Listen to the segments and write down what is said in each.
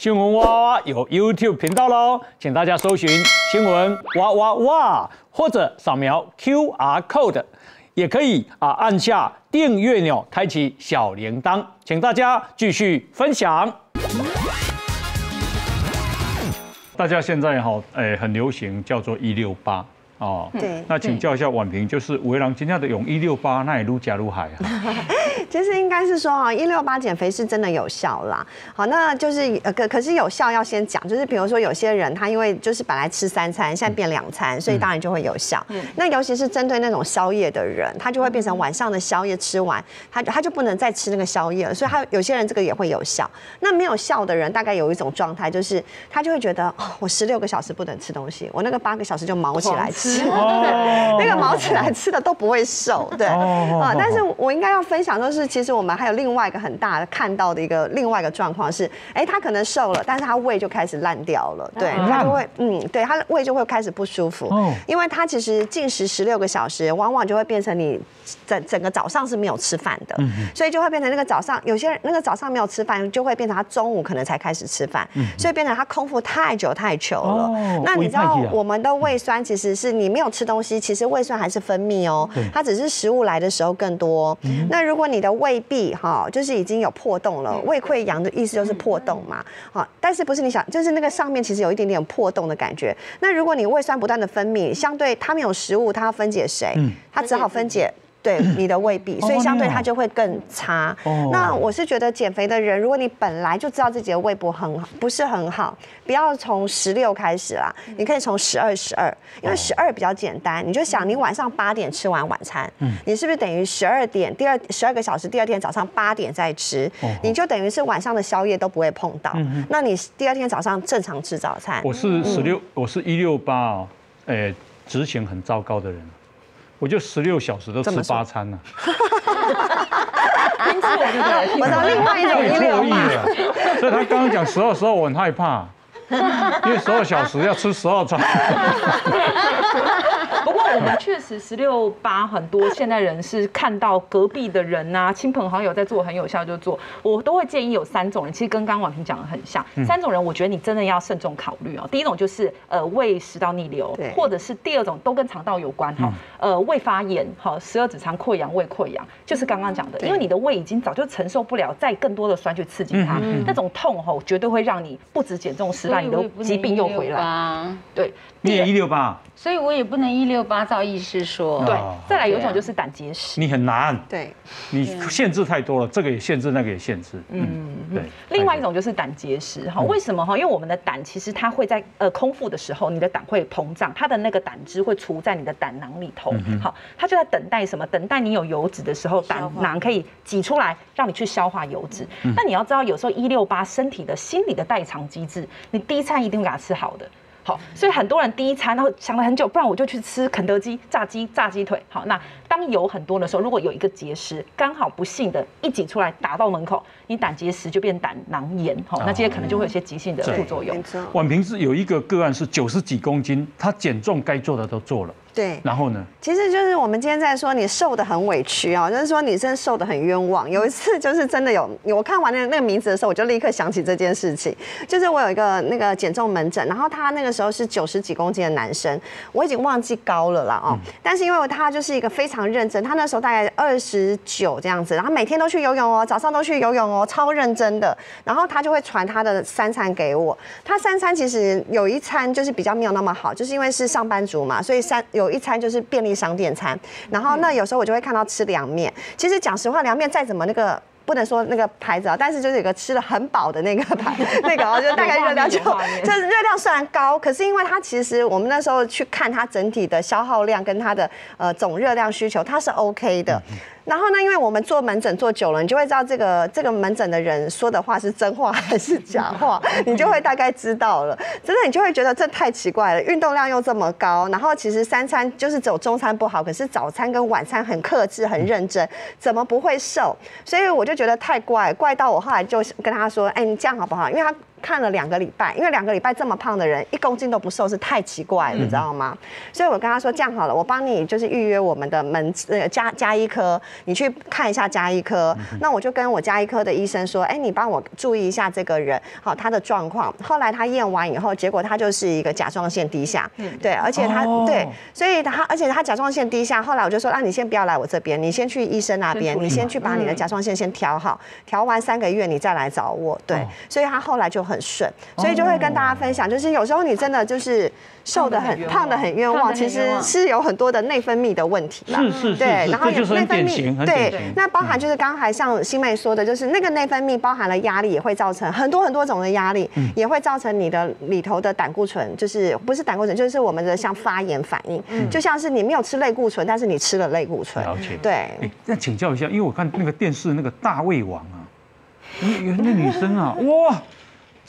新闻哇哇哇有 YouTube 频道喽，请大家搜寻新闻哇哇哇，或者扫描 QR code，也可以啊按下订阅钮，开启小铃铛，请大家继续分享。大家现在哈，诶，很流行叫做一六八。哦，对，那请教一下婉平，就是五位郎今天的用一六八，那也如假如海啊。其实应该是说啊，一六八减肥是真的有效啦。好，那就是呃可可是有效要先讲，就是比如说有些人他因为就是本来吃三餐，现在变两餐，所以当然就会有效。嗯。那尤其是针对那种宵夜的人，他就会变成晚上的宵夜吃完，他他就不能再吃那个宵夜了，所以他有些人这个也会有效。那没有效的人，大概有一种状态，就是他就会觉得哦，我十六个小时不能吃东西，我那个八个小时就毛起来吃。哦，那个毛起来吃的都不会瘦，对，啊，但是我应该要分享，就是其实我们还有另外一个很大的看到的一个另外一个状况是，哎，他可能瘦了，但是他胃就开始烂掉了，对，他就会，嗯，对，他的胃就会开始不舒服，因为他其实进食十六个小时，往往就会变成你整整个早上是没有吃饭的，所以就会变成那个早上有些人那个早上没有吃饭，就会变成他中午可能才开始吃饭，所以变成他空腹太久太久了。那你知道我们的胃酸其实是你没有吃东西，其实胃酸还是分泌哦，它只是食物来的时候更多。那如果你的胃壁哈，就是已经有破洞了，胃溃疡的意思就是破洞嘛，好，但是不是你想，就是那个上面其实有一点点破洞的感觉。那如果你胃酸不断的分泌，相对它没有食物，它要分解谁？它只好分解。对你的胃壁，所以相对它就会更差。那我是觉得减肥的人，如果你本来就知道自己的胃不很不是很好，不要从十六开始啦，你可以从十二十二，因为十二比较简单。你就想你晚上八点吃完晚餐，你是不是等于十二点第二十二个小时，第二天早上八点再吃，你就等于是晚上的宵夜都不会碰到。那你第二天早上正常吃早餐。我是十六，我是一六八哦，诶，执行很糟糕的人。我就十六小时都吃八餐呢。我到另外一种错意了，所以他刚刚讲十二十二我很害怕，因为十二小时要吃十二餐。我们确实十六八很多现代人是看到隔壁的人呐，亲朋好友在做很有效就做，我都会建议有三种人，其实跟刚刚婉平讲的很像。三种人，我觉得你真的要慎重考虑哦。第一种就是呃胃食道逆流，或者是第二种都跟肠道有关哈，呃胃发炎哈，十二指肠溃疡、胃溃疡，就是刚刚讲的，因为你的胃已经早就承受不了再更多的酸去刺激它，那种痛吼绝对会让你不止减重失败，你的疾病又回来。对，你也一六八。所以我也不能一六八照医师说。对，再来有一种就是胆结石。你很难。对。你限制太多了，这个也限制，那个也限制。嗯，对。另外一种就是胆结石哈，为什么哈？因为我们的胆其实它会在呃空腹的时候，你的胆会膨胀，它的那个胆汁会储在你的胆囊里头。好，它就在等待什么？等待你有油脂的时候，胆囊可以挤出来，让你去消化油脂。那你要知道，有时候一六八身体的心理的代偿机制，你第一餐一定给它吃好的。好，所以很多人第一餐然后想了很久，不然我就去吃肯德基炸鸡炸鸡腿。好，那当油很多的时候，如果有一个结石，刚好不幸的一挤出来打到门口，你胆结石就变胆囊炎。好，那这些可能就会有些急性的副作用。婉平是有一个个案是九十几公斤，他减重该做的都做了。对，然后呢？其实就是我们今天在说你瘦的很委屈啊，就是说你真的瘦的很冤枉。有一次就是真的有，我看完那那个名字的时候，我就立刻想起这件事情。就是我有一个那个减重门诊，然后他那个时候是九十几公斤的男生，我已经忘记高了啦哦。但是因为他就是一个非常认真，他那时候大概二十九这样子，然后每天都去游泳哦，早上都去游泳哦，超认真的。然后他就会传他的三餐给我，他三餐其实有一餐就是比较没有那么好，就是因为是上班族嘛，所以三。有一餐就是便利商店餐，然后那有时候我就会看到吃凉面。其实讲实话，凉面再怎么那个不能说那个牌子啊，但是就是有个吃的很饱的那个 牌，那个就大概热量就就是热量虽然高，可是因为它其实我们那时候去看它整体的消耗量跟它的呃总热量需求，它是 OK 的。然后呢，因为我们做门诊做久了，你就会知道这个这个门诊的人说的话是真话还是假话，你就会大概知道了。真的，你就会觉得这太奇怪了，运动量又这么高，然后其实三餐就是走中餐不好，可是早餐跟晚餐很克制、很认真，怎么不会瘦？所以我就觉得太怪，怪到我后来就跟他说：“哎，你这样好不好？”因为他看了两个礼拜，因为两个礼拜这么胖的人一公斤都不瘦是太奇怪了，你知道吗？所以我跟他说这样好了，我帮你就是预约我们的门呃加加医科，你去看一下加医科。那我就跟我加医科的医生说，哎，你帮我注意一下这个人，好他的状况。后来他验完以后，结果他就是一个甲状腺低下，对，而且他哦对，所以他而且他甲状腺低下，后来我就说，那你先不要来我这边，你先去医生那边，先你先去把你的甲状腺先调好，调完三个月你再来找我。对哦，所以他后来就很顺，所以就会跟大家分享，就是有时候你真的就是瘦的很胖的很冤枉，其实是有很多的内分泌的问题啦。是是是对，然后内分，泌，对。那包含就是刚才像新妹说的，就是那个内分泌包含了压力，也会造成很多很多种的压力，嗯也会造成你的里头的胆固醇，就是不是胆固醇，就是我们的像发炎反应，就像是你没有吃类固醇，但是你吃了类固醇嗯了解，对。哎，那请教一下，因为我看那个电视那个大胃王啊，有有那女生啊，哇，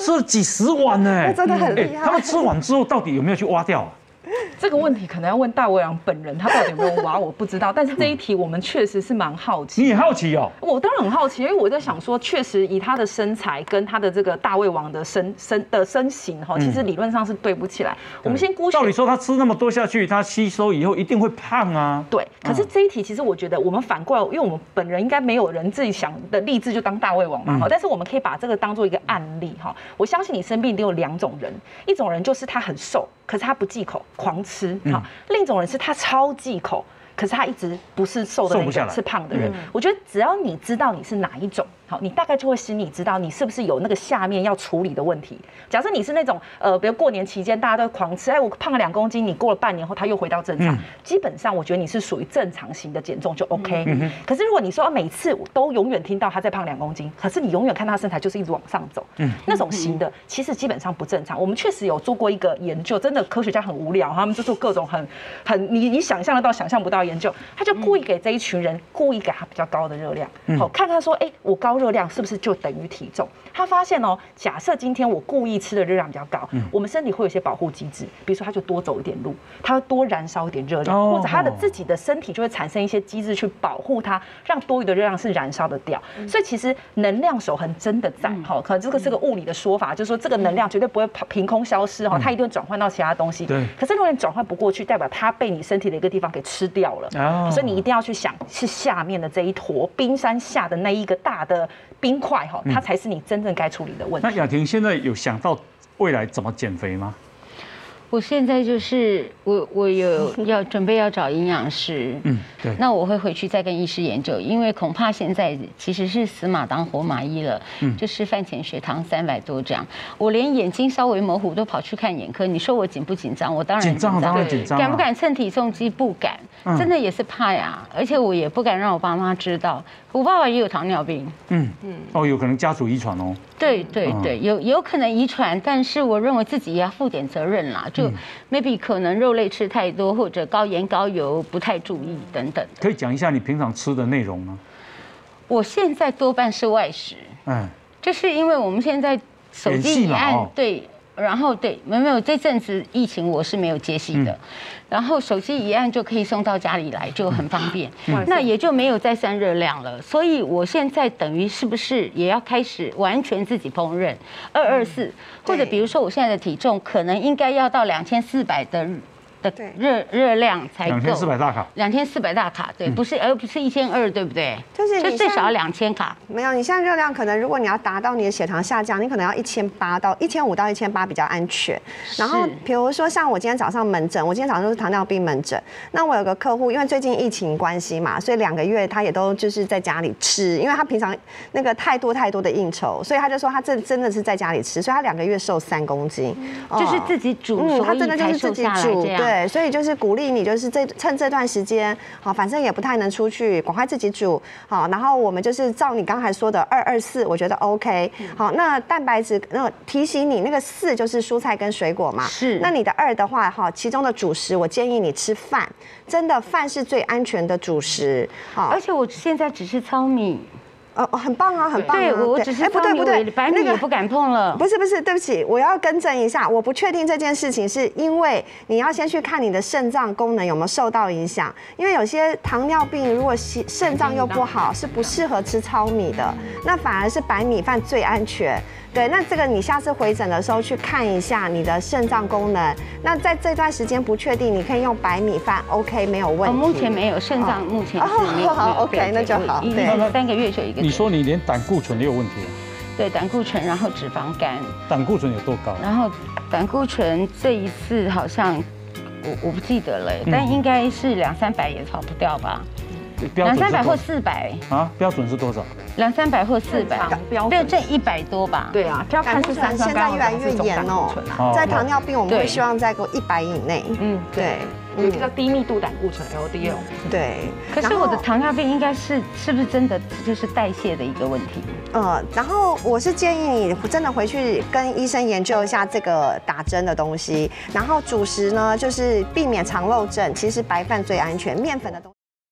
吃了几十碗呢，那真的很厉害。哎他们吃完之后到底有没有去挖掉？啊？这个问题可能要问大胃王本人，他到底有没有娃，我不知道。但是这一题我们确实是蛮好奇。你也好奇哦？我当然很好奇，因为我在想说，确实以他的身材跟他的这个大胃王的身 身的身形哈，其实理论上是对不起来。我们先姑且照理说他吃那么多下去，他吸收以后一定会胖啊。对，可是这一题其实我觉得我们反过来，因为我们本人应该没有人自己想的立志就当大胃王嘛哈，但是我们可以把这个当做一个案例哈。我相信你身边一定有两种人，一种人就是他很瘦，可是他不忌口，狂吃哈；另一种人是他超忌口。可是他一直不是瘦的那个，瘦不下来是胖的人。我觉得只要你知道你是哪一种，好，你大概就会心里知道你是不是有那个下面要处理的问题。假设你是那种呃，比如过年期间大家都狂吃，哎，我胖了两公斤，你过了半年后他又回到正常，基本上我觉得你是属于正常型的减重就 OK。嗯可是如果你说每次都永远听到他在胖两公斤，可是你永远看他身材就是一直往上走，嗯。那种型的其实基本上不正常。我们确实有做过一个研究，真的科学家很无聊，他们就做各种很很你你想象得到想象不到研究，他就故意给这一群人故意给他比较高的热量，好看他说，哎，我高热量是不是就等于体重？他发现哦，假设今天我故意吃的热量比较高，我们身体会有一些保护机制，比如说他就多走一点路，他会多燃烧一点热量，哦或者他的自己的身体就会产生一些机制去保护它，让多余的热量是燃烧的掉。所以其实能量守恒真的在哈，可能这个是个物理的说法，就是说这个能量绝对不会凭空消失哈，它一定会转换到其他东西。对可是如果你转换不过去，代表它被你身体的一个地方给吃掉了。哦所以你一定要去想，是下面的这一坨冰山下的那一个大的冰块哈，它才是你真正该处理的问题那。雅婷现在有想到未来怎么减肥吗？我现在就是我我有要准备要找营养师，嗯，对。那我会回去再跟医师研究，因为恐怕现在其实是死马当活马医了，嗯就是饭前血糖三百多这样，我连眼睛稍微模糊都跑去看眼科，你说我紧不紧张？我当然紧张当然紧张啊敢不敢称体重机？不敢，嗯真的也是怕呀，而且我也不敢让我爸妈知道，我爸爸也有糖尿病。嗯嗯，哦，有可能家族遗传哦。对对嗯对，有有可能遗传，但是我认为自己也要负点责任啦。就 maybe 可能肉类吃太多，或者高盐高油不太注意等等。可以讲一下你平常吃的内容吗？我现在多半是外食，嗯，就是因为我们现在手机一按对，然后对，没有没有这阵子疫情我是没有接戏的，然后手机一按就可以送到家里来，就很方便，那也就没有再散热量了。所以我现在等于是不是也要开始完全自己烹饪？二二四，或者比如说我现在的体重可能应该要到两千四百的的对热热量才够，两千四百大卡。两千四百大卡，对，不是而不是一千二，对不对？就是你像就至少要两千卡。没有，你现在热量可能，如果你要达到你的血糖下降，你可能要一千八到一千五到一千八比较安全。然后是比如说像我今天早上门诊，我今天早上都是糖尿病门诊。那我有个客户，因为最近疫情关系嘛，所以两个月他也都就是在家里吃，因为他平常那个太多太多的应酬，所以他就说他真真的是在家里吃，所以他两个月瘦三公斤，就是哦自己煮，嗯，他真的就是自己煮，这样。对，所以就是鼓励你，就是这趁这段时间，好，反正也不太能出去，赶快自己煮，好，然后我们就是照你刚才说的二二四，我觉得 OK，好，那蛋白质，那提醒你那个四就是蔬菜跟水果嘛，是。那你的二的话，哈，其中的主食，我建议你吃饭，真的饭是最安全的主食，好。而，且我现在只是糙米，呃，很棒啊，很棒啊，对我只是哎，不对不对我，白米也不敢碰了。不是不是，对不起，我要更正一下，我不确定这件事情是因为你要先去看你的肾脏功能有没有受到影响，因为有些糖尿病如果肾肾脏又不好，是不适合吃糙米的，那反而是白米饭最安全。对，那这个你下次回诊的时候去看一下你的肾脏功能。那在这段时间不确定，你可以用白米饭，OK，没有问题。目前没有肾脏，目前是没有。好，OK，那就好。对，三个月就一个。你说你连胆固醇也有问题？对，胆固醇，然后脂肪肝。胆固醇有多高？然后胆固醇这一次好像我我不记得了，但应该是两三百也跑不掉吧。两三百或四百啊？标准是多少？两三百或四百，标准这一百多吧？对啊，要看是三现在越来越严哦。在糖尿病，我们会希望在个一百以内。嗯，对。有一个叫低密度胆固醇 （LDL）。对。可是我的糖尿病应该是是不是真的就是代谢的一个问题？呃，然后我是建议你真的回去跟医生研究一下这个打针的东西。然后主食呢，就是避免肠漏症。其实白饭最安全，面粉的东。